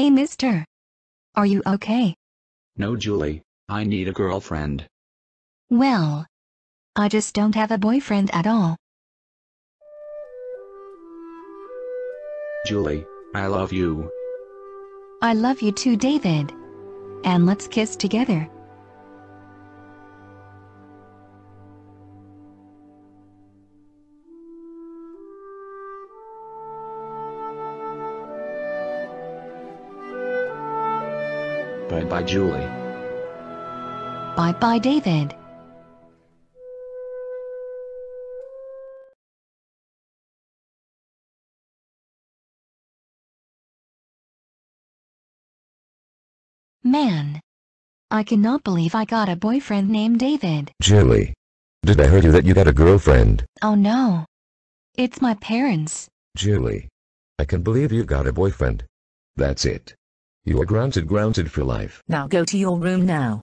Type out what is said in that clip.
Hey mister. Are you okay? No, Julie, I need a girlfriend. Well. I just don't have a boyfriend at all. Julie, I love you. I love you too, David. And let's kiss together. Bye bye, Julie. Bye bye, David. Man. I cannot believe I got a boyfriend named David. Julie. Did I heard you that you got a girlfriend? Oh no. It's my parents. Julie. I can believe you got a boyfriend. That's it. You are granted granted for life. Now go to your room now.